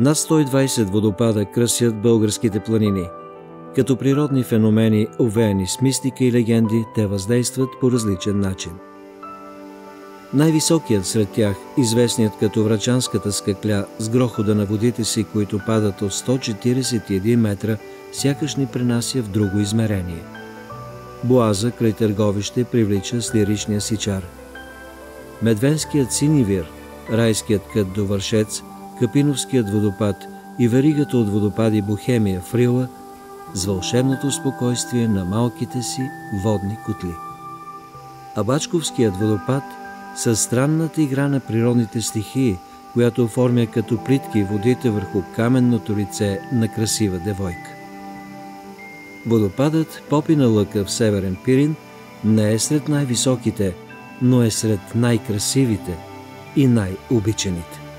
Над 120 водопада красят българските планини. Като природни феномени, овеяни с мистика и легенди, те въздействат по различен начин. Най-високият сред тях, известният като Врачанската скъкля, с грохода на водите си, които падат от 141 метра, сякаш ни пренася в друго измерение. Боаза край търговище привлича с лиричния си чар. Медвенският синивир, райският кът до Вършец, Капиновският водопад и веригата от водопади Бохемия в Рила с вълшебното спокойствие на малките си водни котли. А Бачковският водопад с странната игра на природните стихии, която оформя като плитки водите върху каменното лице на красива девойка. Водопадът Попина лъка в Северен Пирин не е сред най-високите, но е сред най-красивите и най-обичаните.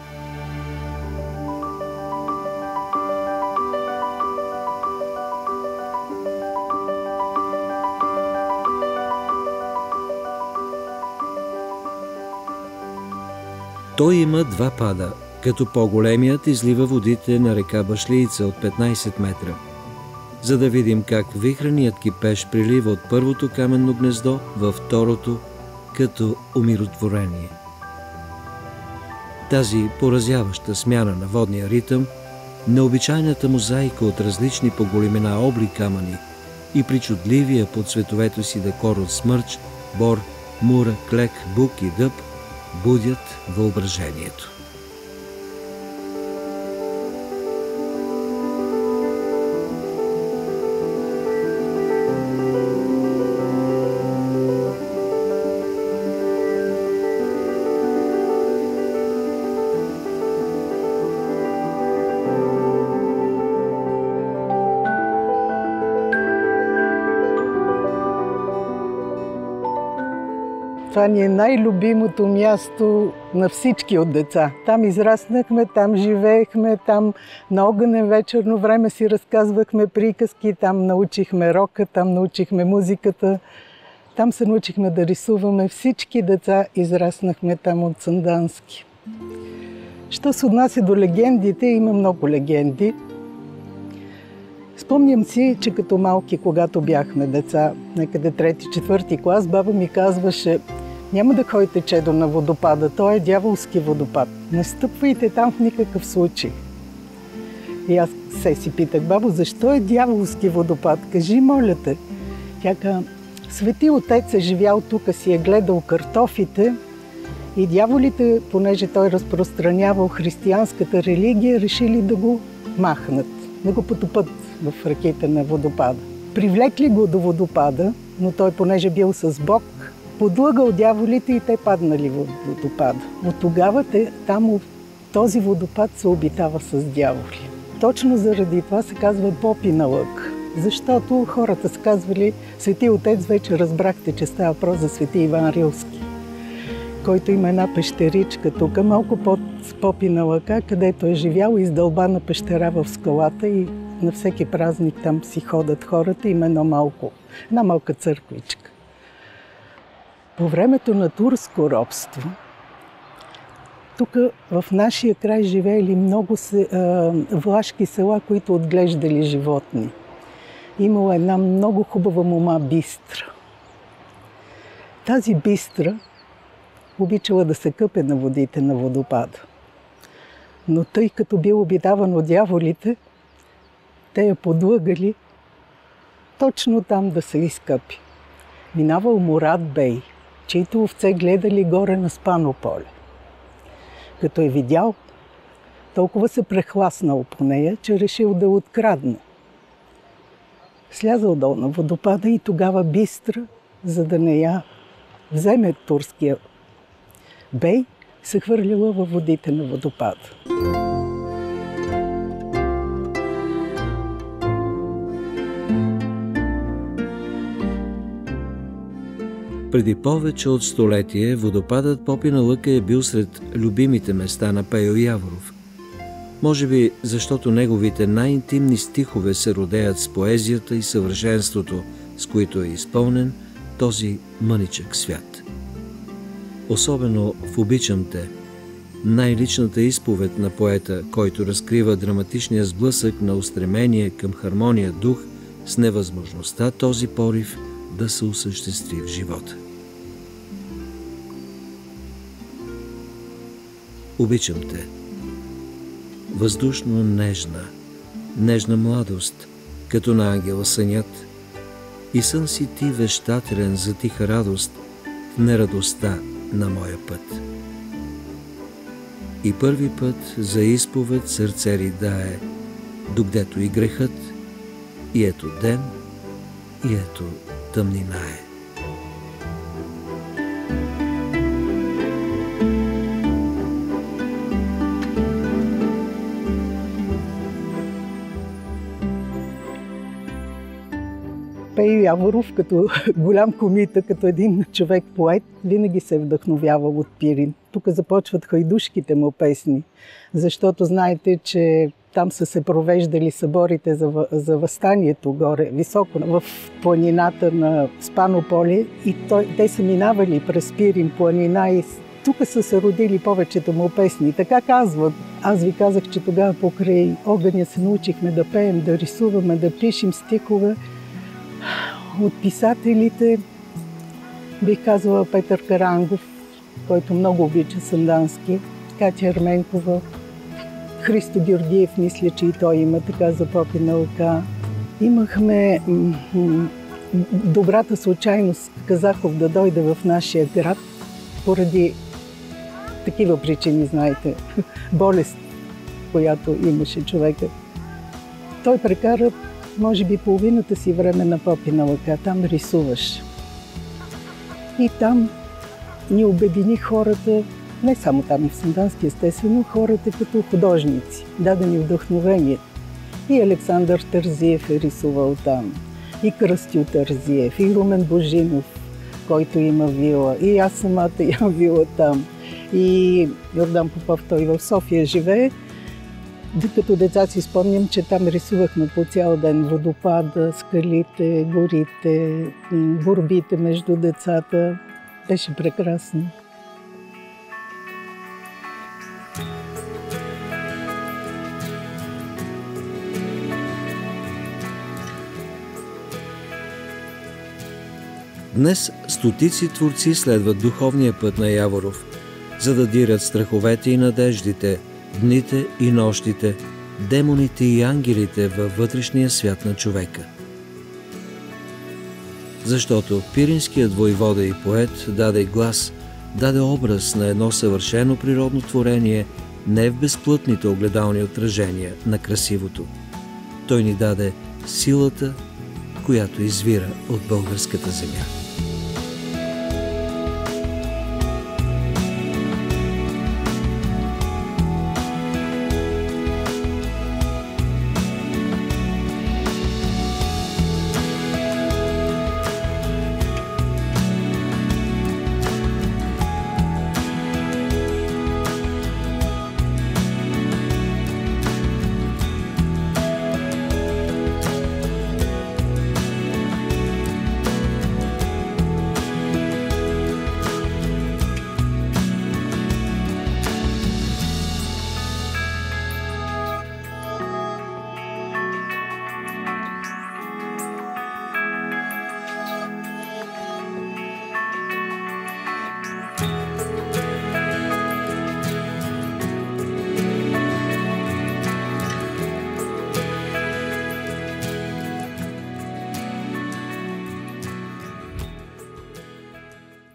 Той има два пада, като по-големият излива водите на река Башлиица от 15 метра. За да видим как вихраният кипеш прилива от първото каменно гнездо във второто, като умиротворение. Тази поразяваща смяна на водния ритъм, необичайната мозайка от различни по големина обли камъни и причудливия под цветовето си декор от смърч, бор, мура, клек, бук и дъб – будят въображението. Това ни е най-любимото място на всички от деца. Там израснахме, там живеехме, там на огънен вечерно време си разказвахме приказки, там научихме рока, там научихме музиката, там се научихме да рисуваме. Всички деца израснахме там от Сандански. Що се отнася до легендите, има много легенди. Спомням си, че като малки, когато бяхме деца, некъде трети, четвърти клас, баба ми казваше, няма да ходите чедо на водопада, той е дяволски водопад. Не стъпвайте там в никакъв случай. И аз се си питах, бабо, защо е дяволски водопад? Кажи, моля те. Тя каза, Свети Отец е живял тук, си е гледал картофите и дяволите, понеже той разпространявал християнската религия, решили да го махнат, да го потопат в ръките на водопада. Привлекли го до водопада, но той, понеже бил с Бог, подлъгал дяволите и те паднали в водопада. От тогава те, там този водопад се обитава с дяволи. Точно заради това се казва Попина лък. Защото хората са казвали, Свети Отец, вече разбрахте, че става въпрос за Свети Иван Рилски, който има една пещеричка тук, малко под Попина лъка, където е живял издълбана пещера в скалата и на всеки празник там си ходят хората, има едно малко, една малка църквичка. По времето на турско робство, тук в нашия край живеели много се, а, влашки села, които отглеждали животни. Имала една много хубава мома Бистра. Тази Бистра обичала да се къпе на водите на водопада. Но тъй като бил обидаван от дяволите, те я подлъгали точно там да се изкъпи. Минавал Мурат Бей – чието овце гледали горе на спано поле. Като е видял, толкова се прехласнал по нея, че решил да открадне. Слязал долу на водопада и тогава бистра, за да не я вземе турския бей, се хвърлила във водите на водопада. Преди повече от столетие водопадът Попина лъка е бил сред любимите места на Пейо Яворов. Може би защото неговите най-интимни стихове се родеят с поезията и съвършенството, с които е изпълнен този мъничък свят. Особено в Обичам те, най-личната изповед на поета, който разкрива драматичния сблъсък на устремение към хармония дух с невъзможността този порив да се осъществи в живота. Обичам те. Въздушно нежна, нежна младост, като на ангела сънят, и сън си ти вещателен за тиха радост в нерадостта на моя път. И първи път за изповед сърце ли дае, докдето и грехът, и ето ден, и ето тъмнина е. Пей Яворов като голям комита, като един човек поет, винаги се е вдъхновявал от Пирин. Тук започват хайдушките му песни, защото знаете, че там са се провеждали съборите за, за възстанието горе, високо в планината на Спанополе и той, те са минавали през Пирин планина и тук са се родили повечето му песни. Така казват. Аз ви казах, че тогава покрай огъня се научихме да пеем, да рисуваме, да пишем стихове. От писателите бих казала Петър Карангов, който много обича Сандански, Катя Арменкова, Христо Георгиев, мисля, че и той има така за попи наука. Имахме добрата случайност Казахов да дойде в нашия град поради такива причини, знаете, болест, която имаше човека. Той прекара може би половината си време на Попина лъка. Там рисуваш. И там ни обедини хората, не само там и в Сандански, естествено, хората като художници. Даде ни вдъхновение. И Александър Тързиев е рисувал там, и Кръстю Тързиев, и Румен Божинов, който има вила, и аз самата имам вила там. И Йордан Попов, той в София живее. Като деца си спомням, че там рисувахме по цял ден водопада, скалите, горите, борбите между децата. Беше прекрасно. Днес стотици творци следват духовния път на Яворов, за да дират страховете и надеждите – дните и нощите, демоните и ангелите във вътрешния свят на човека. Защото пиринският войвода и поет даде глас, даде образ на едно съвършено природно творение, не в безплътните огледални отражения на красивото. Той ни даде силата, която извира от българската земя.